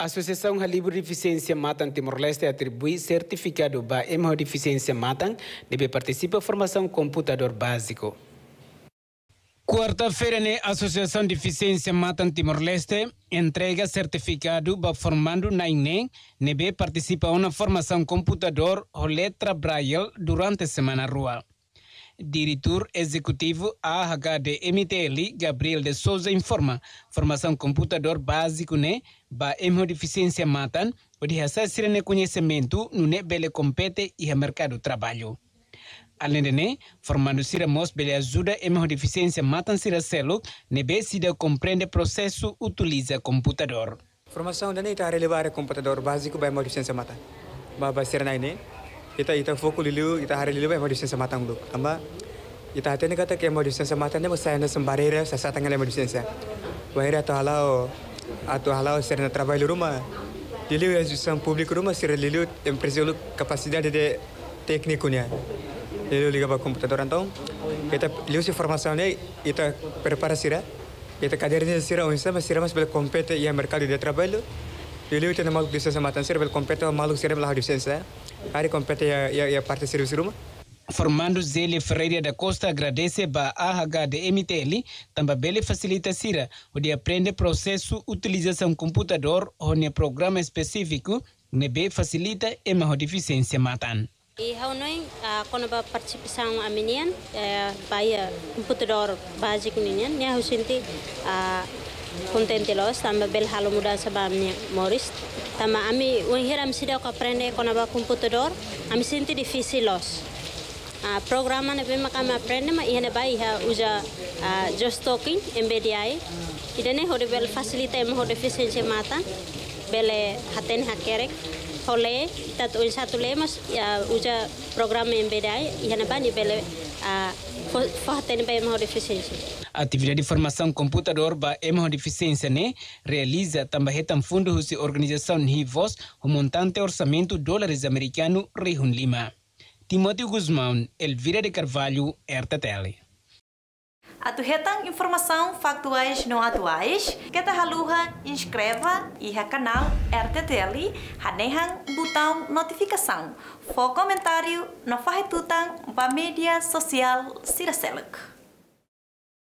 A Associação Halibur Deficiência Matan Timor-Leste atribui certificado para MO Deficiência Matan deve participar da formação computador básico. Quarta-feira, né, a Associação Deficiência Matan Timor-Leste entrega certificado para formando na INE, nebe participa na formação computador ou letra braille durante a semana rua. Diretor executivo AHD MTL, Gabriel de Souza, informa. Formação computador básico né, ba deficiência matan, o de assessir ne conhecimento no ne bele compete e mercado trabalho. Além de né, formando sira mos bele ajuda deficiência matan sira selo, ne be sida compreende processo utiliza computador. Formação da está relevar computador básico ba deficiência matan. Ba ba sira né, kita ita foku lilu ita hari lilu mau disensa matang lu amba ita hati kata ke mau disensa matang ne saya na sembarere sa sa tangal mau disensa bahira to halau atau halau serna trabalho rumah. Lilu ya jusam público rumah sira lilu empresa lu capacidade de técnico nya lilu liga ba computador kita liu si formação ne ita prepara sira ita caderno sira un sama sira mas bel compete ia mercado de trabalho lilu ita na malu disensa matang sira bel compete malu sira bel disensa área completa e a, e a parte de serviço rumah. Formando Zélia Ferreira da Costa agradece a AH de MTL, também facilita Sira, onde aprende processo utilização computador ou ne programa específico, nebe facilita e uma deficiência matan. E haunoi quando a participação a menina, vai computador básico menina, né a gente Konten los tamba bel halu muda sabamni moris tama ami wenhira am sida ko prende ko ba computador am sinti difficile los a ah, programa ne bema kama prende ma ihne ba uja ah, just talking mbdi idene hode bel facilite em hode efficiency mata bele haten hakerek. Hole satu lemas ya uja efficiency. A atividade de formação computador ba emo deficiência né realiza também tam fundo de organização Hivos o montante orçamento dólares americano Rihun Lima. Timóteo Guzmão, Elvira de Carvalho, RTTL. Atuhetan informação factuais não atuais, que ta haluha inscreva e ha canal RTTL, hanehan botão notificação. For comentário, não faz tutan ba mídia social Siraseluk.